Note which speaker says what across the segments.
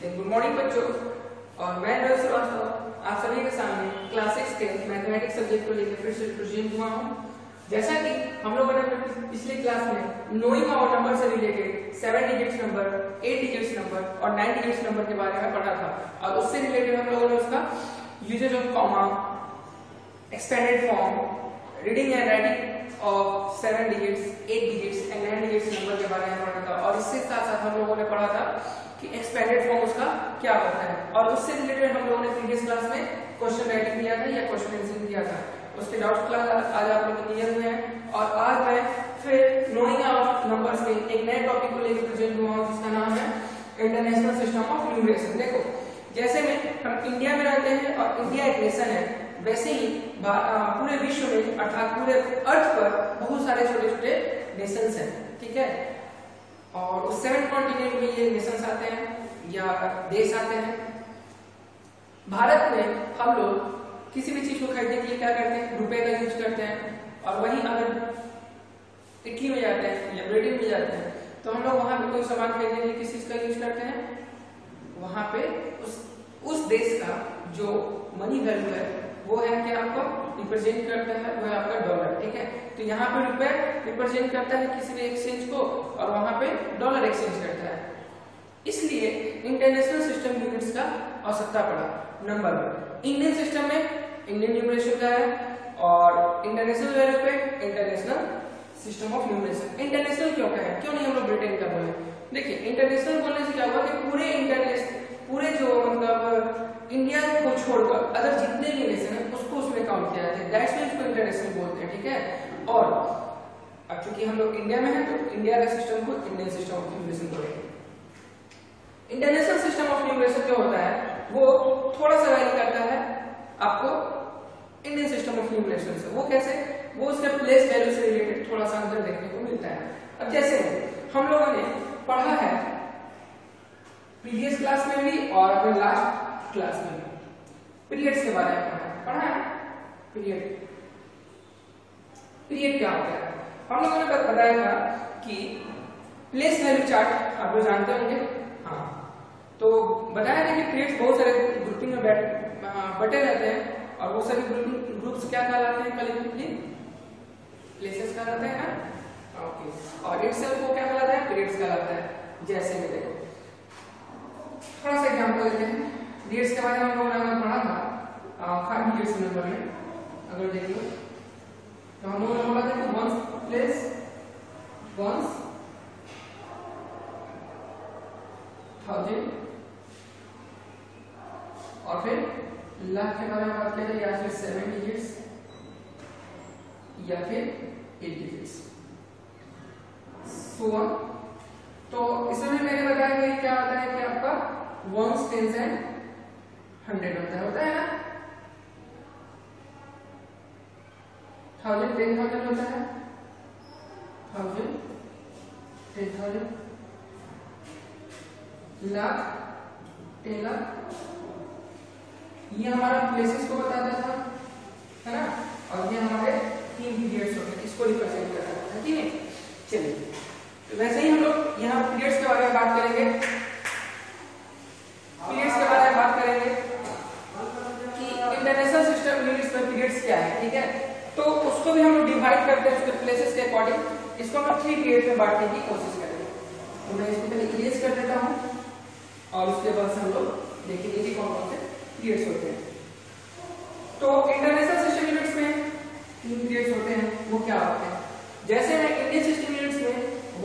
Speaker 1: Good morning बच्चों। और मैं आप सभी के सामने क्लास सिक्स के मैथमेटिक्स सब्जेक्ट को लेकर फिर से प्रेजेंट हुआ हूँ। जैसा कि हम लोगों ने पिछली क्लास में नोइंग और नंबर से related seven digits number eight digits number और नाइन डिजिट्स नंबर के बारे में पढ़ा था। और उससे रिलेटेड हम लोगों ने उसका usage of comma expanded form reading and writing of seven digits eight digits and nine digits number के बारे में पढ़ा था। और इससे साथ साथ हम लोगों ने पढ़ा था कि एक्सपेंडेड फॉर्म उसका क्या होता है? और उससे रिलेटेड हम लोगों ने प्रीवियस क्लास में क्वेश्चन राइटिंग किया था या क्वेश्चन आंसर किया था। उसके डाउट क्लास आज आप लोग क्लियर हुए हैं। और आज मैं फिर नोइंग ऑफ़ नंबर्स के एक नए टॉपिक को लेकर प्रेजेंट हुआ हूँ, जिसका नाम है इंटरनेशनल सिस्टम ऑफ़ न्यूमरेशन देखो, जैसे में, हम इंडिया में रहते हैं और इंडिया एक नेशन है, वैसे ही पूरे विश्व में, अर्थात पूरे अर्थ पर बहुत सारे छोटे छोटे नेशंस हैं, ठीक है? और उस सेवन कॉन्टिनेंट में ये नेशंस आते हैं, या देश आते हैं। भारत में हम लोग किसी भी चीज़ को खरीदने के लिए क्या करते हैं? रुपए का यूज़ करते हैं और वहीं अगर इटली में जाते हैं या ब्रिटेन में जाते हैं तो हम लोग वहाँ कोई सामान खरीदने के लिए किस चीज़ का यूज़ करते हैं? वहाँ पे उस उस देश का जो मनी वैल्यू है वो है कि आपको रिप्रेजेंट करता है, वो है आपका डॉलर ठीक है? तो यहाँ पे रुपए रिप्रेजेंट करता है किसी भी एक्सचेंज को और वहाँ पे डॉलर एक्सचेंज करता है। इसलिए इंटरनेशनल सिस्टम यूनिट्स का आवश्यकता पड़ा नंबर वन इंडियन सिस्टम में इंडियन न्यूमरेशन का है और इंटरनेशनल लेवल पे international system of numeration international क्यों का है क्यों नहीं हम लोग ब्रिटेन का बोले? देखिए इंटरनेशनल बोलने से क्या हुआ कि पूरे इंटरनेशनल पूरे जो मतलब इंडिया को छोड़कर अदर जितने भी नेशन है काउंट किया जाता है दैट्स व्हाई इसको इंटरनेशनल बोलते हैं, ठीक है? और अब चूँकि हम लोग इंडिया में हैं तो इंडिया का सिस्टम को इंडियन सिस्टम ऑफ़ न्यूमरेशन बोलेंगे। इंटरनेशनल सिस्टम ऑफ़ न्यूमरेशन जो होता है? वो थोड़ा सा वैरी करता है आपको इंडियन सिस्टम ऑफ़ न्यूमरेशन से। वो कैसे? वो उसके प्लेस वैल्यू से रिलेटेड थोड़ा सा अंतर देखने को मिलता है। अब जैसे हम लोगों ने पढ़ा है प्रीवियस क्लास में भी और अपने लास्ट क्लास में भी। पीरियड्स के बारे में पढ़ा है। पढ़ा है? पीरियड पीरियड क्या होता है हम लोगों ने बताया था कि प्लेस वैल्यू चार्ट आप लोग जानते होंगे? हाँ। तो बताया था कि पीरियड्स बहुत सारे ग्रुपिंग में बैठ बटे रहते हैं और वो सभी ग्रुप्स क्या कहलाते हैं कलेक्टिवली प्लेसेस कहलाते हैं ना ओके और इटसेल्फ को क्या कहलाता है? पीरियड्स कहलाता है। जैसे में देखो। थोड़ा सा एग्जांपल देते हैं। डेट्स के बारे में हम लोगों ने पढ़ा था फाइव डेट्स नंबर में। अगर देखिए तो हम लोगों ने बोला था कि वंस प्लेस वंस थाउज़ेंड और फिर लाख के बारे में बात करें या फिर सेवन डिजिट्स या फिर एट डिजिट्स सो तो इसमें मैंने बताया कि क्या होता है कि आपका वंस टेंस एंड हंड्रेड होता है। होता है ना? थाउज़ेंड, टेन थाउज़ेंड होता है? Thousand, ten thousand, lakh, ten lakh. ये हमारा प्लेसेस को बताता था, है ना? और ये हमारे तीन पीरियड्स होते हैं, इसको रिप्रेजेंट करता है ठीक है? चलिए तो वैसे ही हम लोग यहाँ पीरियड्स के बारे में बात करेंगे। पीरियड्स के बारे में बात करेंगे कि इंटरनेशनल सिस्टम यूनिट्स में पीरियड्स क्या है, ठीक है? तो उसको भी हम लोग डिवाइड करते हैं प्लेसेस के अकॉर्डिंग इसको हम थ्री पीरियड में बांटने की कोशिश करेंगे तो मैं इसको पहले इरेज कर देता हूँ, और उसके बाद हम लोग देखेंगे कि कौन कौन से पीरियड्स होते हैं। तो इंटरनेशनल सिस्टम यूनिट्स में तीन पीरियड्स होते हैं, वो क्या होते हैं? जैसे इंडियन सिस्टम यूनिट्स में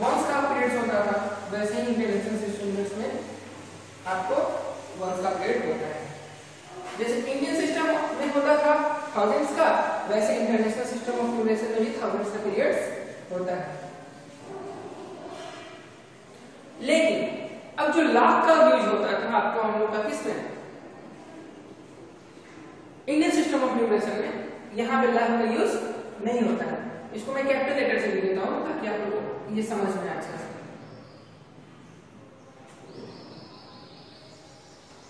Speaker 1: वंस का पीरियड्स होता था, वैसे ही इंटरनेशनल सिस्टम यूनिट्स में आपको वंस का पीरियड होता है। जैसे इंडियन सिस्टम में होता था थाउजेंड्स का, वैसे न्यूमरेशन में भी थाउजेंड्स का पीरियड्स होता है। लेकिन, अब जो लाख का यूज़ होता था आपको, हम लोग का किसमें इंडियन सिस्टम ऑफ़ न्यूमरेशन में, यहाँ पे लाख का यूज़ नहीं होता है। इसको मैं कैपिटल लेटर से लिख देता हूँ, ताकि आप लोग ये समझ में आ जाए।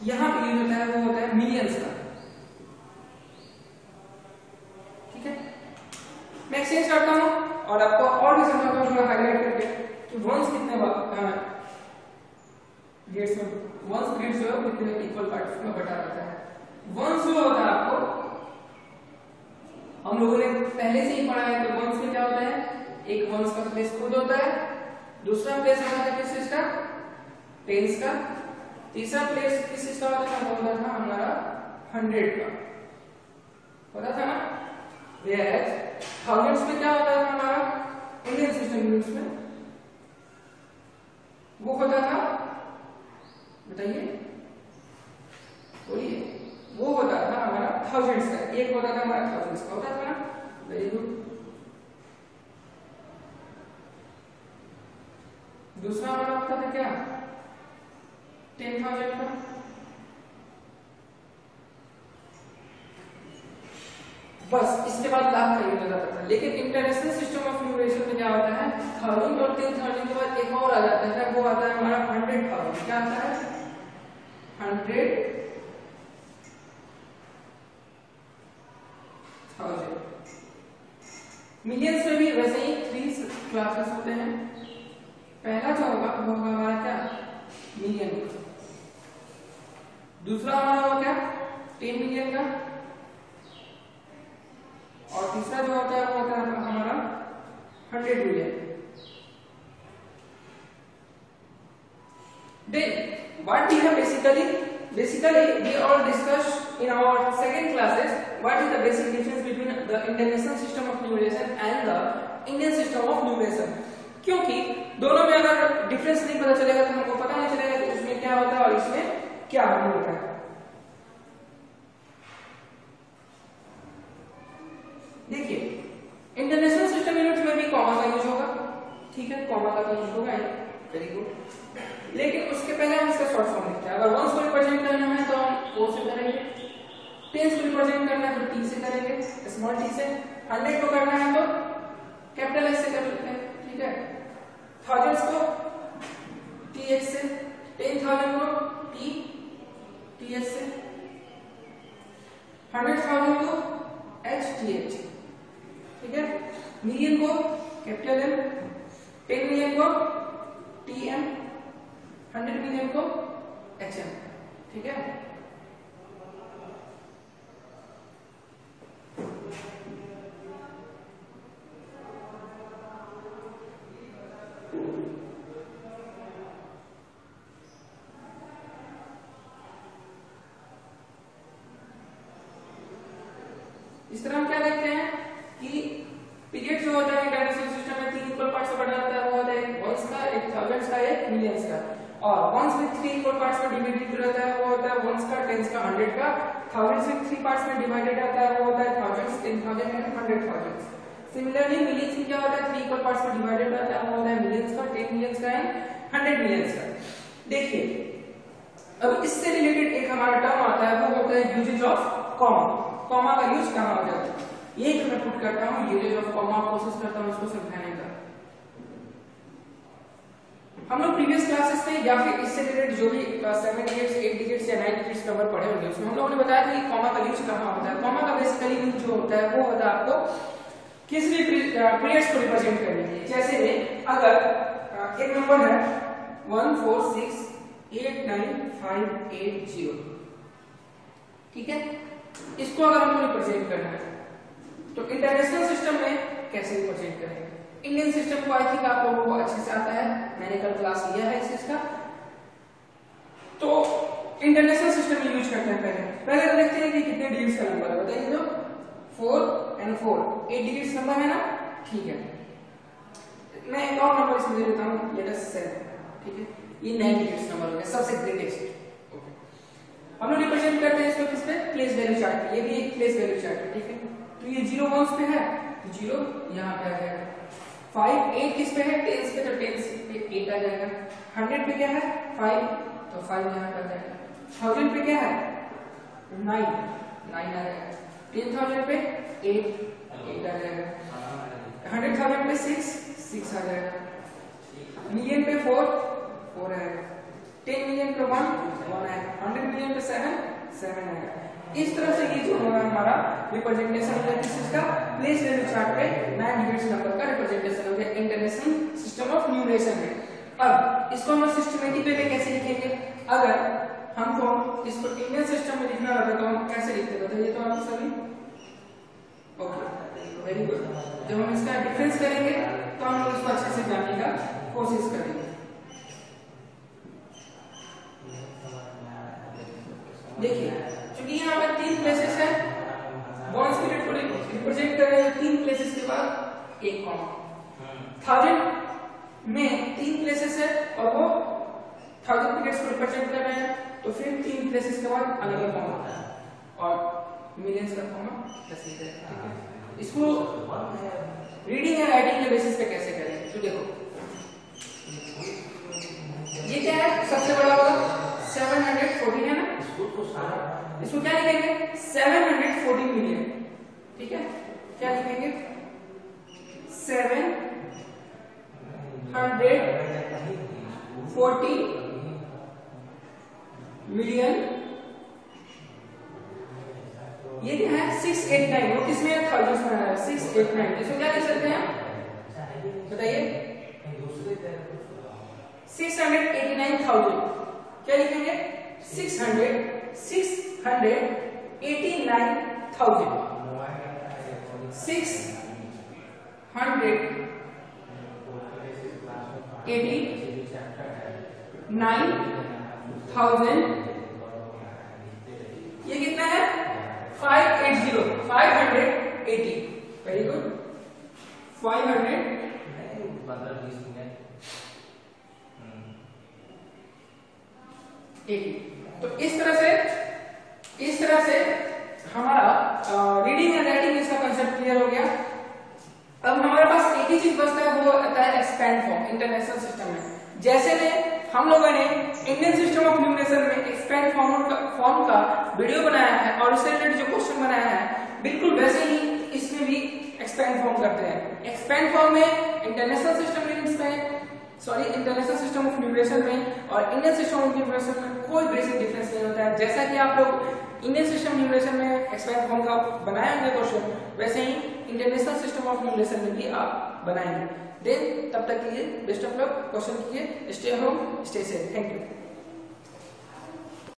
Speaker 1: यहाँ पे यूज़ होता है, वो होता है मिलियंस का ठीक है मैं एक्सचेंज करता हूँ और आपको और भी डेट्स में वंस पीरियड जो है कितने इक्वल पार्ट्स में बटा रहता है। वंस जो होता है आपको, हम लोगों ने पहले से ही पढ़ा है कि वंस में क्या होता है? एक वंस का प्लेस खुद होता है, दूसरा प्लेस होता है किस चीज़ का? टेंस का। तीसरा प्लेस किस चीज़ का होता था होता था? हमारा हंड्रेड का। पता था ना? वेयर थाउजेंड्स में क्या होता था हमारा? इंडियन सिस्टम यूनिट्स में। वो होता था? बताइए। बोलिए। वो होता था हमारा थाउजेंड्स का। एक होता था हमारा थाउजेंड्स का। होता था वेरी गुड दूसरा हमारा होता था क्या? टेन थाउज़ेंड का। बस, इसके बाद लाख का हो जाता था। लेकिन इंटरनेशनल सिस्टम ऑफ़ न्यूमरेशन में क्या होता है? थाउज़ेंड और टेन थाउज़ेंड के बाद एक और आ जाता है। वो आता है हमारा हंड्रेड थाउज़ेंड क्या आता है? हंड्रेड थाउज़ेंड मिलियंस में भी वैसे ही थ्री क्लासेस होते हैं पहला जो होगा वो होगा हमारा क्या मिलियन दूसरा हमारा होगा क्या टेन मिलियन का और तीसरा जो होता है वो होता है हमारा hundred million then what we have basically basically we all discussed in our second classes what is the basic difference between the international system of numeration and the indian system of numeration क्योंकि दोनों में अगर difference नहीं पता चलेगा तो हमको पता नहीं चलेगा कि उसमें क्या होता है और इसमें क्या होता है देखिए इंटरनेशनल सिस्टम यूनिट में भी कॉमा का यूज़ होगा ठीक है कॉमा का तो यूज़ होगा वेरी गुड लेकिन उसके पहले हम इसका शॉर्ट फॉर्म लिखते हैं अगर वंस को रिप्रेजेंट करना है तो हम ओ से करेंगे टेंस को रिप्रेजेंट करना है तो टी से करेंगे स्मॉल टी से। हंड्रेड को करना है तो कैपिटल एस से कर लेते हैं, ठीक है? थाउजेंड्स को टी एच से टेन थाउज़ेंड को टी टी एच से। हंड्रेड थाउज़ेंड को एच टी एच ठीक है? मिलियन को कैपिटल एम टेन मिलियन को टी एम हंड्रेड मिलियन को एच एम ठीक है? इस तरह हम क्या देखते हैं कि पीरियड जो होता है इंटरनेशनल सिस्टम में तीन इक्वल पार्ट्स में बटा जाता है, वो होता है वंस का, एक थाउजेंड्स का, एक मिलियंस का। और वंस में थ्री इक्वल पार्ट्स में डिवाइडेड रहता है, वो होता है वंस का टेंस का हंड्रेड का। थाउजेंड्स में थ्री पार्ट्स में डिवाइडेड रहता है, वो होता है thousands ten thousand and hundred thousands similarly millions में क्या होता है थ्री इक्वल पार्ट्स में डिवाइडेड रहता है, वो होता है मिलियंस का टेन मिलियंस का एंड हंड्रेड मिलियंस का। देखिए, अब इससे रिलेटेड एक हमारा टर्म आता है, वो होता है यूजेज ऑफ़ कॉमा कॉमा का यूज़ कहाँ हो जाता है? यही तो मैं पुट करता हूँ यूजेज ऑफ़ कॉमा कोशिश करता हूँ, इसको समझाने का। हम लोग प्रीवियस क्लासेस में या फिर इससे रिलेटेड जो भी सेवन डिजिट्स एट डिजिट्स या नाइन डिजिट्स नंबर पढ़े होंगे, उसमें हम लोगों ने बताया था कि कॉमा का यूज़ कहाँ होता है। कॉमा का बेसिकली यूज़ जो होता है, वो होता है आपको किसी भी पीरियड्स को रिप्रेजेंट करने के लिए। जैसे अगर एक नंबर है one four six eight nine five eight zero ठीक है? इसको अगर हमको रिप्रेजेंट करना है तो इंटरनेशनल सिस्टम में कैसे रिप्रेजेंट करेंगे इंडियन सिस्टम को आई थिंक आप लोगों को अच्छे से आता है। मैंने कल क्लास लिया है इस चीज़ का। तो इंटरनेशनल सिस्टम में यूज़ करते हैं पहले। पहले तो देखते हैं कि कितने डिजिट्स का नंबर है, बताइए तो four and four eight digits number है ना? ठीक है। मैं एक और नंबर इसमें देता हूँ। ये नाइन डिजिट्स नंबर हो गया। सबसे ग्रेटेस्ट हम लोग रिप्रेजेंट करते हैं इसको किस पे? प्लेस वैल्यू चार्ट पे। ये भी एक प्लेस वैल्यू चार्ट है, ठीक है? तो ये ज़ीरो वंस पे है तो ज़ीरो यहाँ पे आ जाएगा। फाइव एट किस पे है? टेंस पे तो टेंस पे एट आ जाएगा। हंड्रेड पे क्या है? फाइव तो फाइव यहाँ पे आ जाएगा। थाउज़ेंड पे क्या है? नाइन नाइन आ जाएगा। टेन थाउज़ेंड पे एट एट आ जाएगा। हंड्रेड थाउज़ेंड पे सिक्स सिक्स आ जाएगा। मिलियन पे फोर फोर आएगा टेन मिलियन पे वन मिलियन पे सेवन सेवन आएगा इस तरह से ये जो होगा हमारा रिप्रेजेंटेशन हो किस चीज़ का प्लेस वैल्यू चार्ट पे नाइन डिजिट्स नंबर का रिप्रेजेंटेशन हो गया इंटरनेशनल सिस्टम ऑफ़ न्यूमरेशन है। अब, इसको हम सिस्टमेटिक वे में कैसे लिखेंगे? अगर हमको इसको इंडियन सिस्टम में लिखना रहता तो हम कैसे लिखते बताइए तो आप सभी। ओके वेरी गुड जब हम इसका डिफरेंस करेंगे तो हम लोग इसको अच्छे से जानने का कोशिश करेंगे। देखिए क्योंकि यहाँ पर तीन प्लेसेस है बॉन्ड स्पिरिट को रिप्रेजेंट कर रहे हैं, तीन प्लेसेस के बाद एक कॉमा थाउज़ेंड में तीन प्लेसेस है, और वो थाउज़ेंड पीरियड्स को रिप्रेजेंट कर रहे हैं तो फिर तीन प्लेसेस के बाद अलग अलग कॉमा और मिलियंस का कॉमा ही ठीक है? इसको रीडिंग एंड राइटिंग के बेसिस पे कैसे करें? तो देखो, ये क्या है? सबसे बड़ा होगा 714 है ना? इसको क्या लिखेंगे? 714 मिलियन ठीक है? क्या लिखेंगे? 740 मिलियन ये क्या है 689 वो किसमें थाउजेंड्स में है। 689 इसको क्या लिख सकते हैं बताइए। 689,000 क्या लिखेंगे? 600 689,000 six hundred eighty nine thousand ये कितना है? Five eight zero five hundred eighty very good five hundred eighty तो इस तरह से, इस तरह से हमारा रीडिंग एंड राइटिंग इसका कंसेप्ट क्लियर हो गया। अब हमारे पास एक ही चीज़ बचता है, वो आता है एक्सपैंड फॉर्म इंटरनेशनल सिस्टम में। जैसे में हम लोगों ने इंडियन सिस्टम ऑफ़ न्यूमरेशन में एक्सपैंड फॉर्म का फॉर्म का वीडियो बनाया है और उससे रिलेटेड जो क्वेश्चन बनाया है, बिल्कुल वैसे ही इसमें भी एक्सपैंड फॉर्म करते हैं। एक्सपैंड फॉर्म में इंटरनेशनल सिस्टम में sorry international system of numeration में और इंडियन सिस्टम ऑफ़ न्यूमरेशन में कोई बेसिक डिफरेंस नहीं होता है। जैसा कि आप लोग इंडियन सिस्टम न्यूमरेशन में एक्सपैंड फॉर्म का बनाए होंगे क्वेश्चन वैसे ही इंटरनेशनल सिस्टम ऑफ़ न्यूमरेशन में भी आप बनाएँगे। देन तब तक के लिए बेस्ट ऑफ़ लक क्वेश्चन कीजिए stay home stay safe thank you